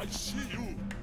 I see you.